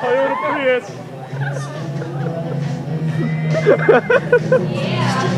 Toyota Prius. You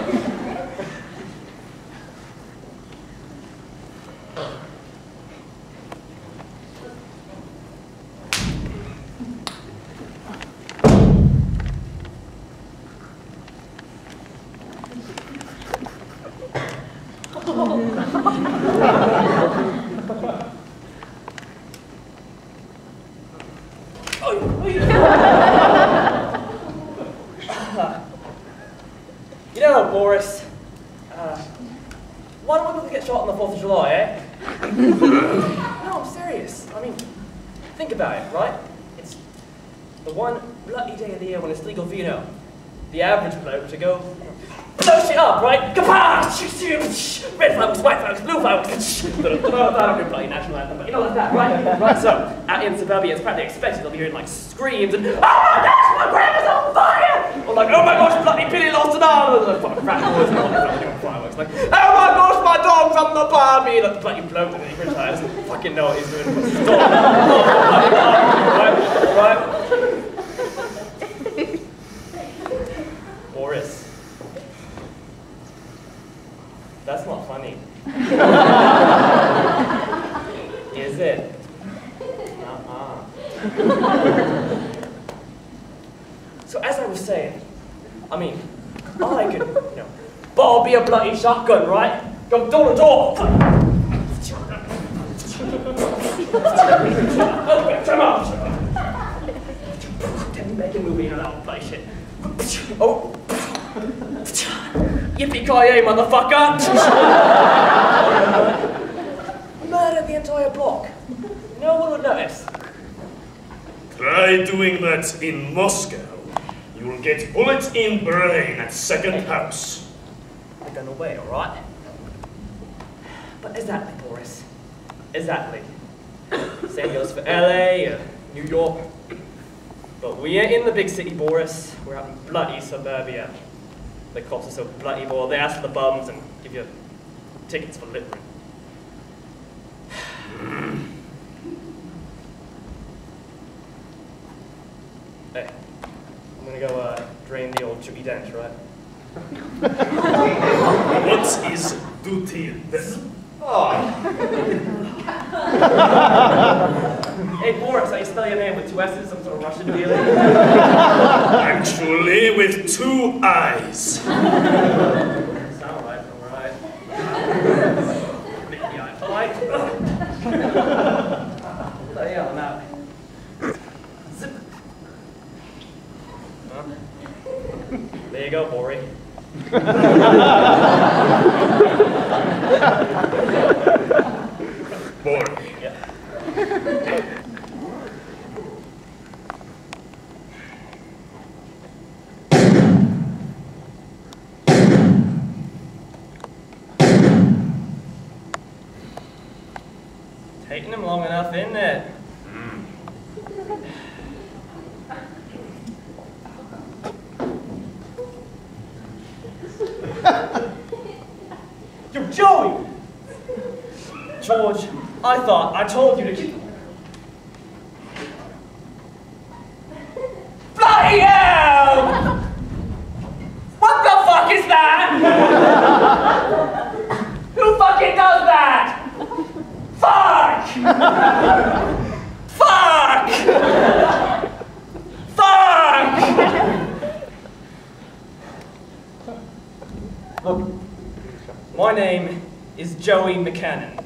blow shit up, right? Kapah! Red flowers, white flowers, blue flowers. That'll be bloody national anthem, but you know like that, right? Right, so, out in suburbia, it's practically expected they'll be hearing like screams and, oh my gosh, my grandma's on fire! Or like, oh my gosh, bloody Billy lost an arm! The fucking rat boys that fireworks. Like, oh my gosh, my dog's on the Barbie! Like, bloody bloke and he retires and fucking know what he's doing. Stop. right, right. Boris. That's not funny. Is it? Uh-uh. so as I was saying, I mean, I could, you know, ball be a bloody shotgun, right? Go door to door. Open, come on. Didn't make a movie in that bloody shit. Oh. Yippee-ki-yay, motherfucker! Murder the entire block. No one would notice. Try doing that in Moscow. You will get bullets in brain at second house. Don't know where, alright? But exactly, Boris. Exactly. Same goes for LA, New York. But we ain't in the big city, Boris. We're out in bloody suburbia. The cops are so bloody bored, they ask for the bums and give you tickets for littering. hey, I'm gonna go uh, drain the old Chucky dent, right? What is duty then? Oh. Hey, Boris, I spell your name with two S's, some sort of Russian dealer. Actually, with two eyes. Sound right, alright. Make the eye polite. Bloody hell, now. Zip. Huh? There you go, Bori. Boy. Yeah. George, I thought I told you to keep. Bloody hell! What the fuck is that? Who fucking does that? Fuck! Fuck! Fuck! Look, my name is Joey McCannon.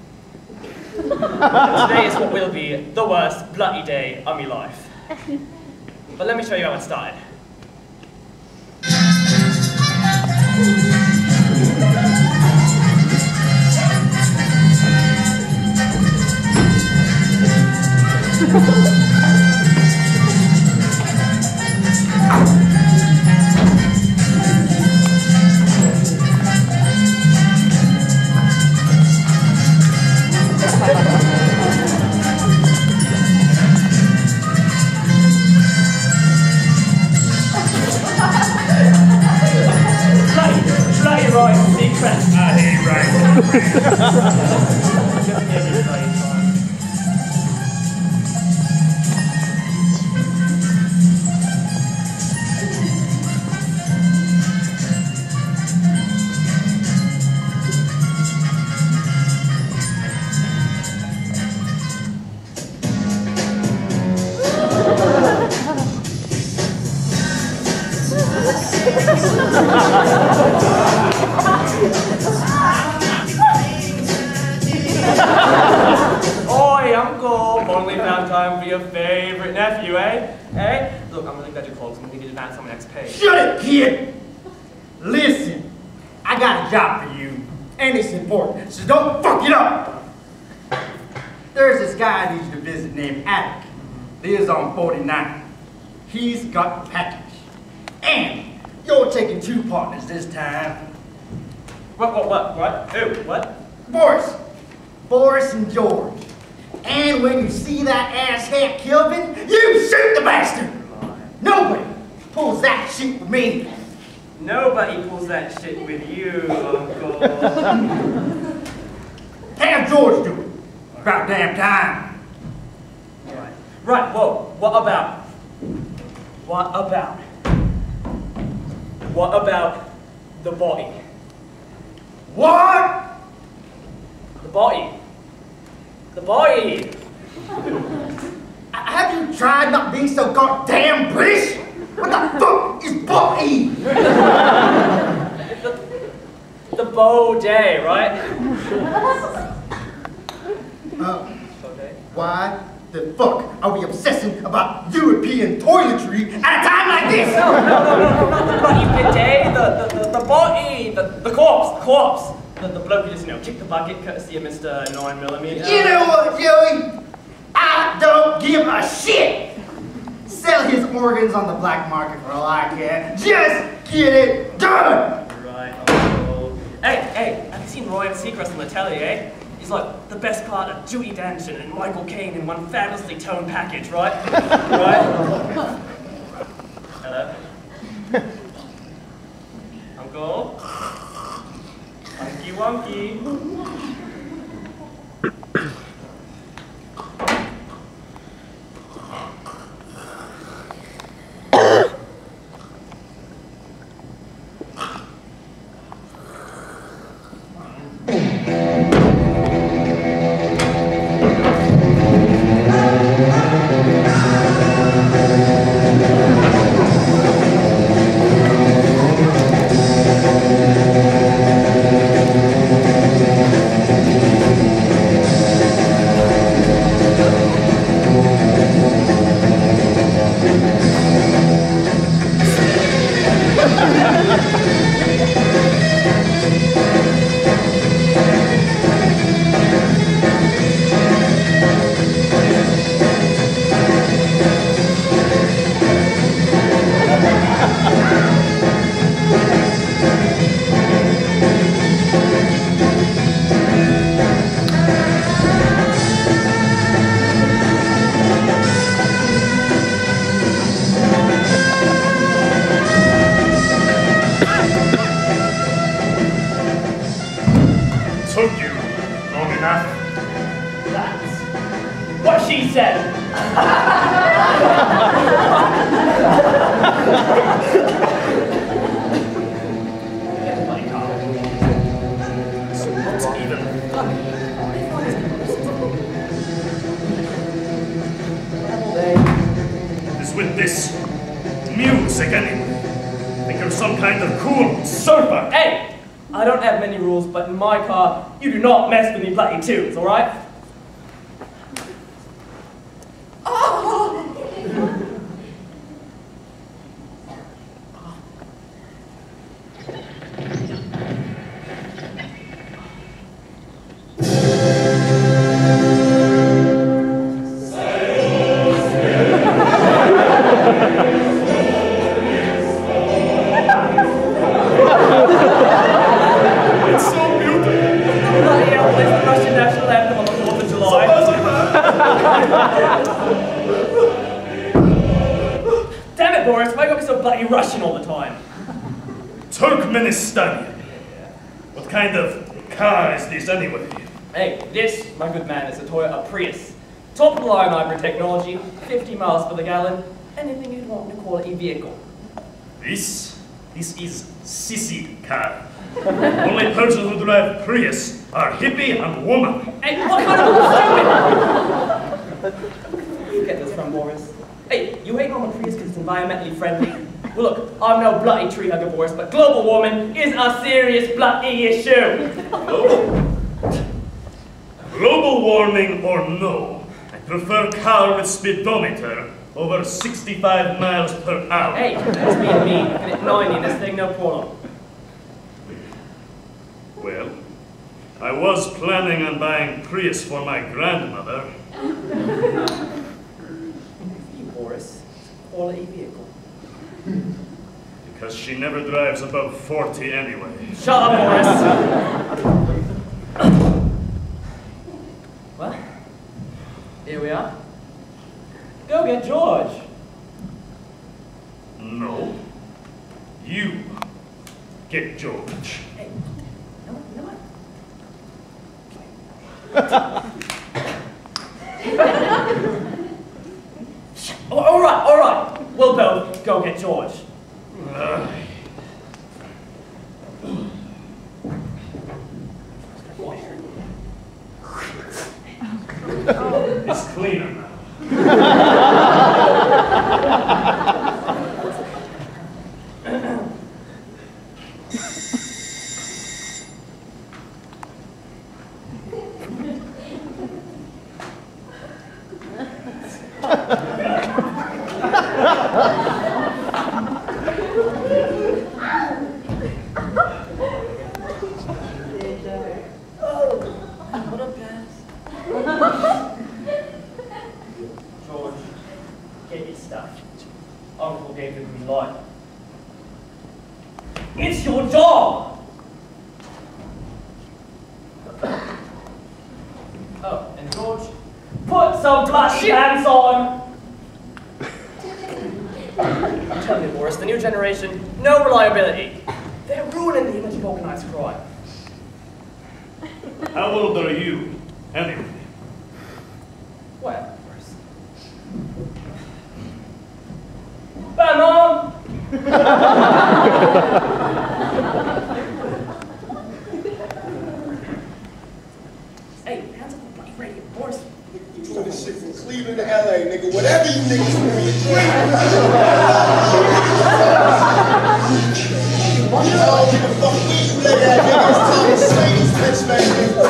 Today is what will be the worst bloody day of my life. But let me show you how it started. Ryan Seacrest. I hate right. fuck it up! There's this guy I need you to visit named Alec. Lives on 49. He's got a package. And you're taking two partners this time. What, what, what, what? Who? What? Boris. Boris and George. And when you see that asshat Kelvin, you shoot the bastard! Nobody pulls that shit with me. Nobody pulls that shit with you, uncle. Have George do it. About damn time. right. Right, whoa, what about? What about? What about the body? What? The body. The body. Have you tried not being so goddamn British? What the fuck is body? The, the bow day, right? Uh, Bow why the fuck are we obsessing about European toiletry at a time like this? No, no, no, no, no, not the bloody bidet, the, the, the, the body, the, the corpse, the corpse. The, the bloke who just, you know, kicked the bucket courtesy of Mr. 9mm. You know what, Joey? I don't give a shit. Sell his organs on the black market for all I care. Just get it done. Right, uncle. Hey, hey, have you seen Ryan Seacrest on the telly, eh? He's like the best part of Judy Denton and Michael Caine in one fabulously toned package, right? right? Hello? Uncle? Unky Wonky? Is with this music anyway? Think you're some kind of cool surfer? Hey, I don't have many rules, but in my car, you do not mess with me bloody tunes, alright? Damn it, Boris, why you gotta so bloody Russian all the time? Turkmenistan. What kind of car is this anyway? Hey, this, my good man, is a Toyota Prius. Top of the line hybrid technology, 50 miles per the gallon, anything you'd want in a quality vehicle. This, this is sissy car. Only persons who drive Prius are hippie and woman. Hey, what kind of stupid? Boris. Hey, you hate on the Prius because it's environmentally friendly. Well, look, I'm no bloody tree hugger, Boris, but global warming is a serious bloody issue. Global, global warming or no, I prefer car with speedometer over 65 miles per hour. Hey, that's being mean. Can at 90 this thing, no problem. Well, I was planning on buying Prius for my grandmother. You, Boris, quality vehicle. Because she never drives above 40 anyway. Shut up, Boris. well, here we are. Go get George. No. You get George. Hey, no, you know what? Oh, all right, all right. We'll both go get George. Uh, it's cleaner now. What up, guys? George, get your stuff. Uncle gave the green light. It's your job! Oh, and George, put some touch pants on! I'm telling you, Boris, the new generation, no reliability. They're ruining the image of organized crime. How old are you, anyway? Well, Boris. Bye, Mom! hey, hands up the bloody radio, Boris. Doing this shit from Cleveland to LA, nigga. Whatever you niggas do, you drink. You know, give a fuck where you lay at, nigga. It's time to say these bitch man, nigga.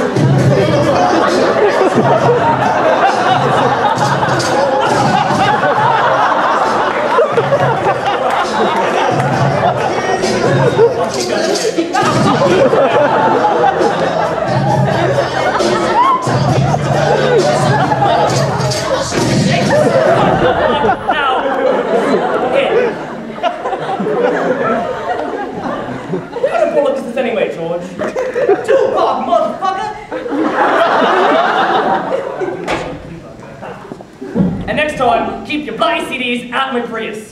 buy CDs at my Prius.